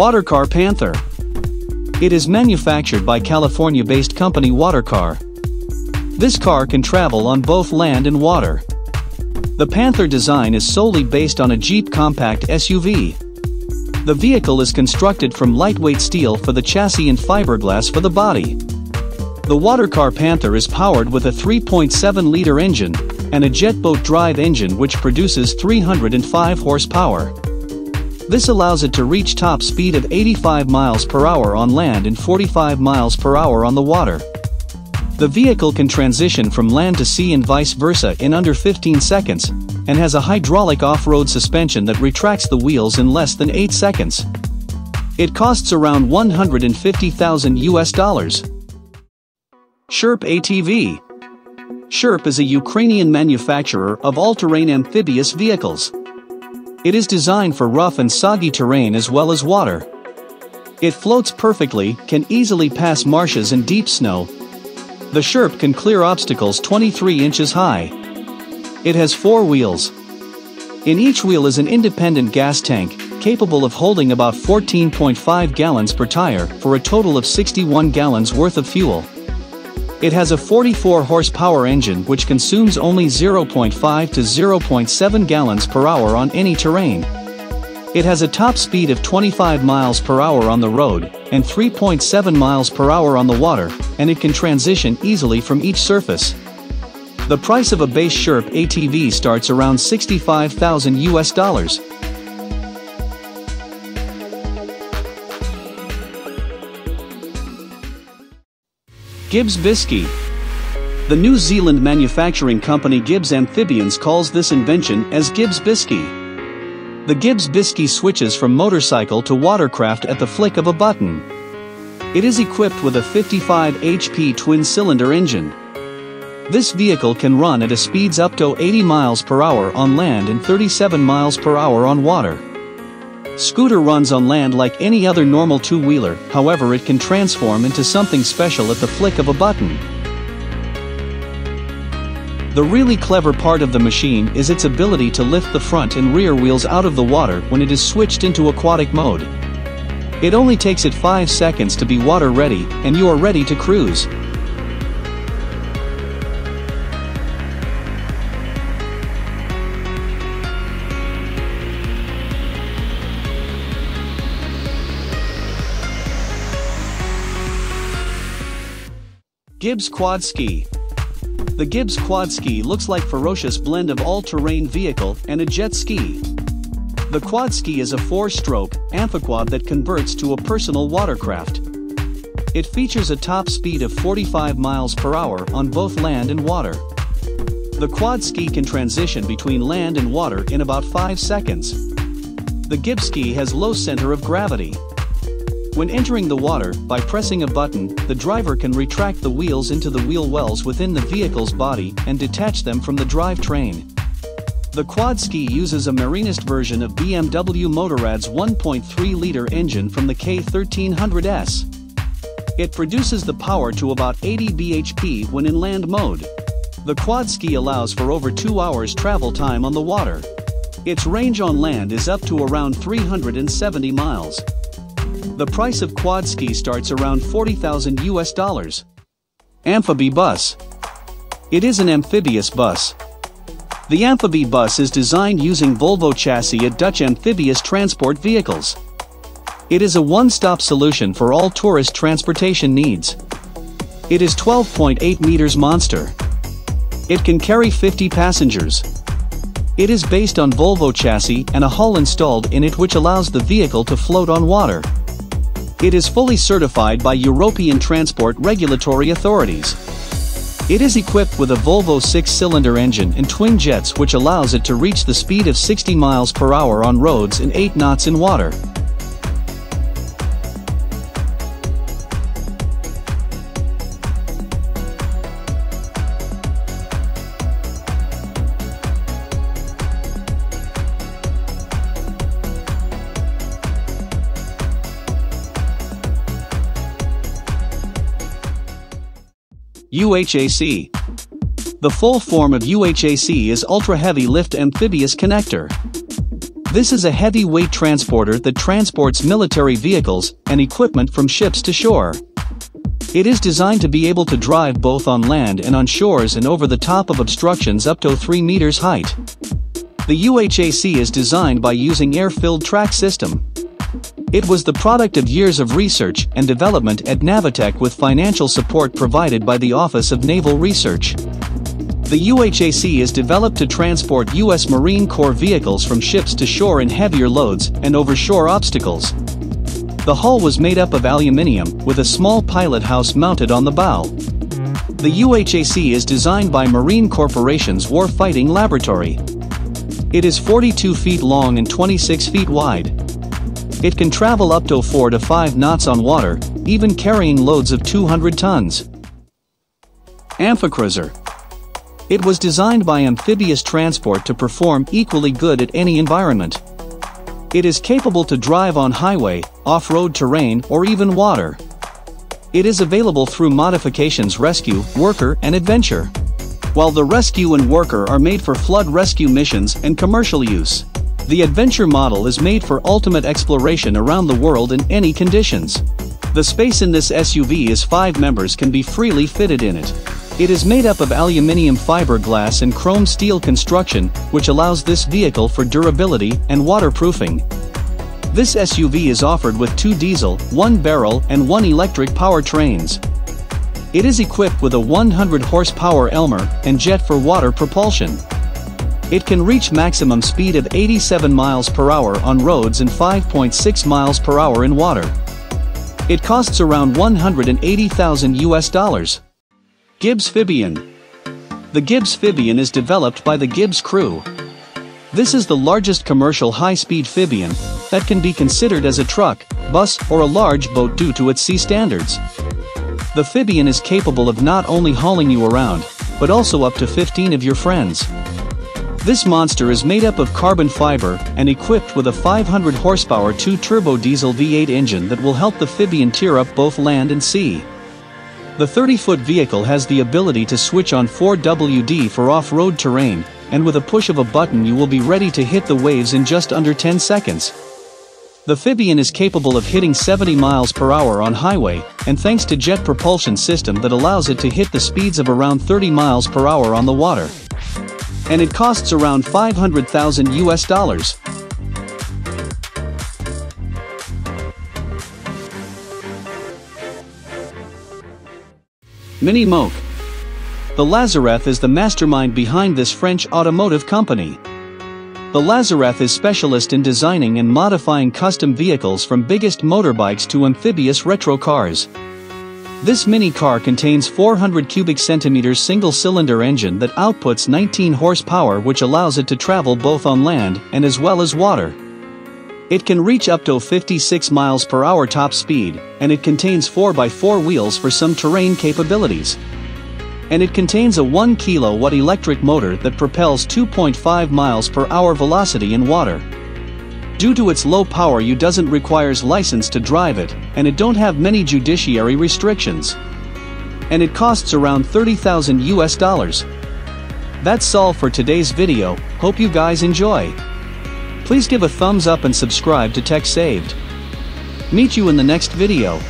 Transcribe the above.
Watercar Panther. It is manufactured by California-based company Watercar. This car can travel on both land and water. The Panther design is solely based on a Jeep compact SUV. The vehicle is constructed from lightweight steel for the chassis and fiberglass for the body. The Watercar Panther is powered with a 3.7-liter engine and a jet boat drive engine which produces 305 horsepower. This allows it to reach top speed of 85 miles per hour on land and 45 miles per hour on the water. The vehicle can transition from land to sea and vice versa in under 15 seconds, and has a hydraulic off-road suspension that retracts the wheels in less than 8 seconds. It costs around 150,000 US dollars. Sherp ATV Sherp is a Ukrainian manufacturer of all-terrain amphibious vehicles. It is designed for rough and soggy terrain as well as water. It floats perfectly, can easily pass marshes and deep snow. The Sherp can clear obstacles 23 inches high. It has four wheels. In each wheel is an independent gas tank, capable of holding about 14.5 gallons per tire for a total of 61 gallons worth of fuel. It has a 44 horsepower engine which consumes only 0.5 to 0.7 gallons per hour on any terrain. It has a top speed of 25 miles per hour on the road and 3.7 miles per hour on the water, and it can transition easily from each surface. The price of a base Sherp ATV starts around 65,000 US dollars. Gibbs Biski. The New Zealand manufacturing company Gibbs Amphibians calls this invention as Gibbs Biski. The Gibbs Biski switches from motorcycle to watercraft at the flick of a button. It is equipped with a 55 HP twin-cylinder engine. This vehicle can run at a speeds up to 80 miles per hour on land and 37 miles per hour on water. Scooter runs on land like any other normal two-wheeler, however it can transform into something special at the flick of a button. The really clever part of the machine is its ability to lift the front and rear wheels out of the water when it is switched into aquatic mode. It only takes it 5 seconds to be water ready, and you are ready to cruise. Gibbs Quadski The Gibbs Quadski looks like ferocious blend of all-terrain vehicle and a jet ski. The quad ski is a four-stroke, amphiquad that converts to a personal watercraft. It features a top speed of 45 miles per hour on both land and water. The quad ski can transition between land and water in about 5 seconds. The Gibbs ski has low center of gravity. When entering the water, by pressing a button, the driver can retract the wheels into the wheel wells within the vehicle's body and detach them from the drivetrain. The quad ski uses a marinist version of BMW Motorrad's 1.3-liter engine from the K1300S. It produces the power to about 80 bhp when in land mode. The quad ski allows for over 2 hours travel time on the water. Its range on land is up to around 370 miles. The price of quad ski starts around 40,000 US dollars. Amfibie Bus. It is an amphibious bus. The Amfibie bus is designed using Volvo chassis at Dutch amphibious transport vehicles. It is a one-stop solution for all tourist transportation needs. It is 12.8 meters monster. It can carry 50 passengers. It is based on Volvo chassis and a hull installed in it which allows the vehicle to float on water. It is fully certified by European transport regulatory authorities. It is equipped with a Volvo 6-cylinder engine and twin jets which allows it to reach the speed of 60 miles per hour on roads and 8 knots in water. UHAC. The full form of UHAC is Ultra Heavy Lift Amphibious Connector. This is a heavy-weight transporter that transports military vehicles and equipment from ships to shore. It is designed to be able to drive both on land and on shores and over the top of obstructions up to 3 meters height. The UHAC is designed by using air-filled track system. It was the product of years of research and development at Navatek with financial support provided by the Office of Naval Research. The UHAC is developed to transport U.S. Marine Corps vehicles from ships to shore in heavier loads and over shore obstacles. The hull was made up of aluminium with a small pilot house mounted on the bow. The UHAC is designed by Marine Corporation's Warfighting Laboratory. It is 42 feet long and 26 feet wide. It can travel up to 4 to 5 knots on water, even carrying loads of 200 tons. Amphicruiser it was designed by amphibious transport to perform equally good at any environment. It is capable to drive on highway, off-road terrain, or even water. It is available through modifications Rescue, Worker, and Adventure. While the Rescue and Worker are made for flood rescue missions and commercial use. The Adventure model is made for ultimate exploration around the world in any conditions. The space in this SUV is 5 members can be freely fitted in it. It is made up of aluminium fiberglass and chrome steel construction, which allows this vehicle for durability and waterproofing. This SUV is offered with two diesel, one barrel and one electric powertrains. It is equipped with a 100 horsepower Elmer and jet for water propulsion. It can reach maximum speed of 87 miles per hour on roads and 5.6 miles per hour in water. It costs around 180,000 US dollars. Gibbs Phibian. The Gibbs Phibian is developed by the Gibbs crew. This is the largest commercial high-speed Fibian that can be considered as a truck, bus or a large boat due to its sea standards. The Phibian is capable of not only hauling you around, but also up to 15 of your friends. This monster is made up of carbon fiber and equipped with a 500 horsepower 2-turbo diesel V8 engine that will help the Phibian tear up both land and sea. The 30-foot vehicle has the ability to switch on 4WD for off-road terrain, and with a push of a button you will be ready to hit the waves in just under 10 seconds. The Phibian is capable of hitting 70 miles per hour on highway, and thanks to jet propulsion system that allows it to hit the speeds of around 30 miles per hour on the water. And it costs around 500,000 US dollars. Mini Moke. The Lazareth is the mastermind behind this French automotive company. The Lazareth is specialist in designing and modifying custom vehicles from biggest motorbikes to amphibious retro cars. This mini car contains 400 cubic centimeters single-cylinder engine that outputs 19 horsepower which allows it to travel both on land and as well as water. It can reach up to 56 miles per hour top speed, and it contains 4x4 wheels for some terrain capabilities. And it contains a 1 kilowatt electric motor that propels 2.5 miles per hour velocity in water. Due to its low power you doesn't requires license to drive it, and it don't have many judiciary restrictions. And it costs around 30,000 US dollars. That's all for today's video, hope you guys enjoy. Please give a thumbs up and subscribe to Tech Saved. Meet you in the next video.